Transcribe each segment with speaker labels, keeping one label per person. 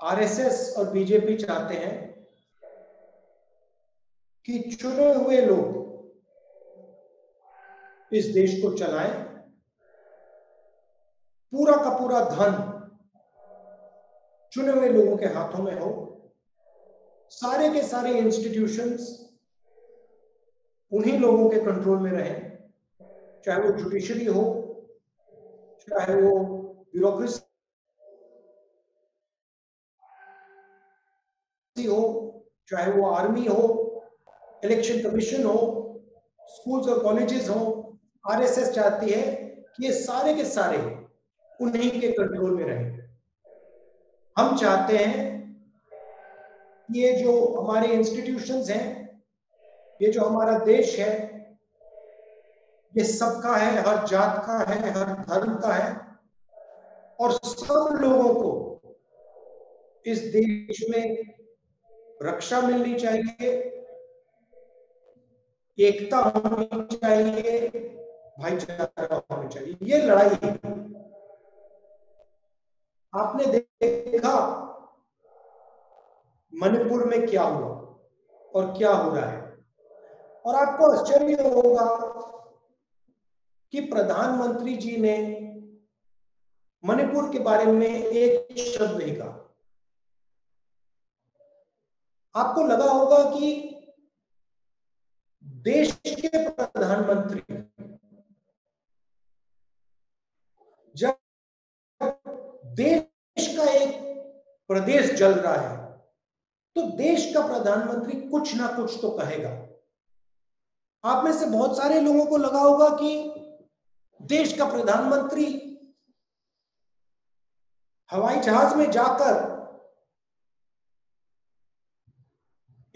Speaker 1: RSS और BJP चाहते हैं कि चुने हुए लोग इस देश को चलाएँ। पूरा का पूरा धन चुने हुए लोगों के हाथों में हो। सारे के सारे इंस्टीट्यूशंस उन्हीं लोगों के कंट्रोल में रहे, चाहे वो जुडिशरी हो, चाहे वो ब्यूरोक्रेसी हो, चाहे वो आर्मी हो इलेक्शन कमीशन हो स्कूल्स और कॉलेजेस हो आरएसएस चाहती है कि ये सारे के सारे उन्हीं के कंट्रोल में रहे। हम चाहते हैं ये जो हमारे इंस्टीट्यूशंस हैं, ये जो हमारा देश है, ये सबका है, हर जात का है, हर धर्म का है, और सब लोगों को इस देश में रक्षा मिलनी चाहिए, एकता होनी चाहिए, भाईचारा होना चाहिए। ये लड़ाई है। आपने देखा मणिपुर में क्या हुआ और क्या हो रहा है? और आपको आश्चर्य होगा कि प्रधानमंत्री जी ने मणिपुर के बारे में एक शब्द नहीं कहा। आपको लगा होगा कि देश के प्रधानमंत्री जब देश का एक प्रदेश जल रहा है तो देश का प्रधानमंत्री कुछ ना कुछ तो कहेगा। आप में से बहुत सारे लोगों को लगा होगा कि देश का प्रधानमंत्री हवाई जहाज़ में जाकर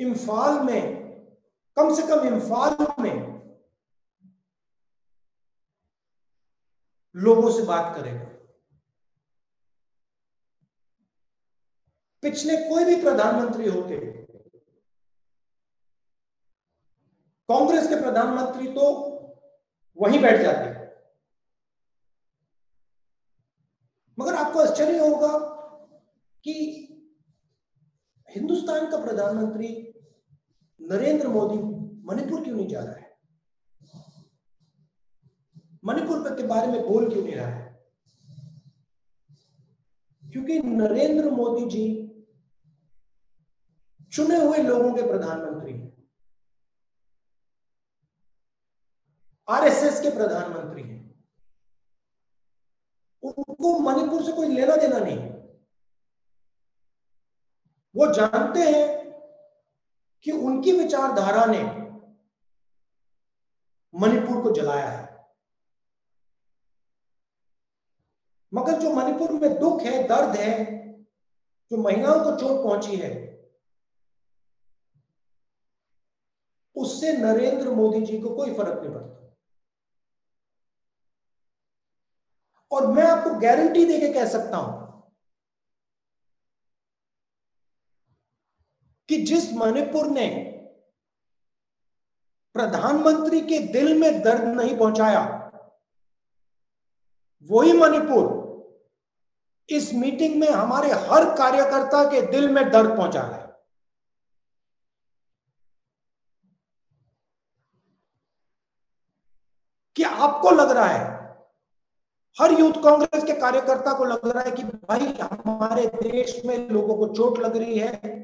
Speaker 1: इम्फाल में, कम से कम इम्फाल में लोगों से बात करेगा। पिछले कोई भी प्रधानमंत्री होते, कांग्रेस के प्रधानमंत्री तो वहीं बैठ जाते। मगर आपको आश्चर्य होगा कि हिंदुस्तान का प्रधानमंत्री नरेंद्र मोदी मणिपुर क्यों नहीं जा रहा है? मणिपुर के बारे में बोल क्यों नहीं रहा है? क्योंकि नरेंद्र मोदी जी चुने हुए लोगों के प्रधानमंत्री हैं। आरएसएस के प्रधानमंत्री हैं। उनको मणिपुर से कोई लेना देना नहीं। वो जानते हैं कि उनकी विचारधारा ने मणिपुर को जलाया है। मगर जो मणिपुर में दुख है, दर्द है, जो महिलाओं को चोट पहुँची है, उससे नरेंद्र मोदी जी को कोई फ़र्क नहीं पड़ता। और मैं आपको गारंटी देके कह सकता हूँ कि जिस मणिपुर ने प्रधानमंत्री के दिल में दर्द नहीं पहुँचाया, वही मणिपुर इस मीटिंग में हमारे हर कार्यकर्ता के दिल में दर्द पहुँचा रहा है। कि आपको लग रहा है, हर यूथ कांग्रेस के कार्यकर्ता को लग रहा है कि भाई हमारे देश में लोगों को चोट लग रही है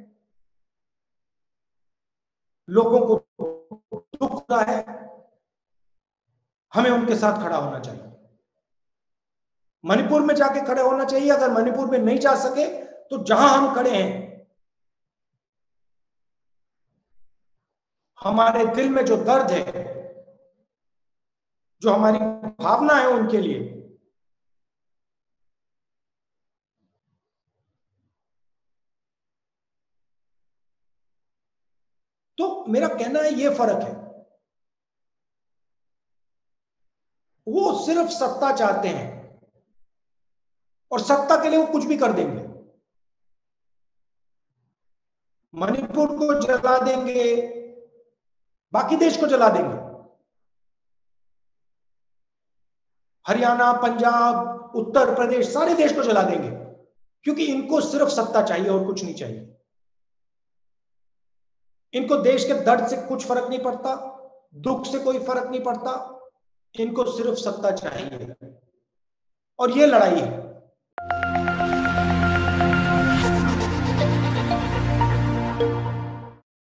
Speaker 1: लोगों को दुख रहा है, हमें उनके साथ खड़ा होना चाहिए। मणिपुर में जाके खड़े होना चाहिए, अगर मणिपुर में नहीं जा सके तो जहाँ हम खड़े हैं, हमारे दिल में जो दर्द है, जो हमारी भावना है उनके लिए तो मेरा कहना है, ये फ़र्क है। वो सिर्फ़ सत्ता चाहते हैं और सत्ता के लिए वो कुछ भी कर देंगे। मणिपुर को जला देंगे, बाकी देश को जला देंगे। हरियाणा, पंजाब, उत्तर प्रदेश, सारे देश को जला देंगे, क्योंकि इनको सिर्फ़ सत्ता चाहिए और कुछ नहीं चाहिए। इनको देश के दर्द से कुछ फ़र्क नहीं पड़ता, दुख से कोई फ़र्क नहीं पड़ता, इनको सिर्फ़ सत्ता चाहिए। और ये लड़ाई है।